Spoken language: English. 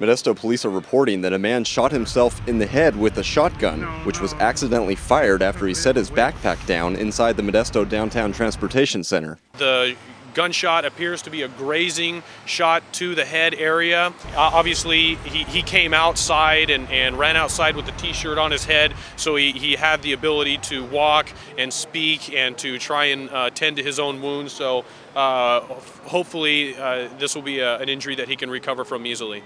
Modesto police are reporting that a man shot himself in the head with a shotgun, which was accidentally fired after he set his backpack down inside the Modesto Downtown Transportation Center. The gunshot appears to be a grazing shot to the head area. Uh, obviously, he, he came outside and, and ran outside with the t shirt on his head, so he, he had the ability to walk and speak and to try and uh, tend to his own wounds. So, uh, hopefully, uh, this will be a, an injury that he can recover from easily.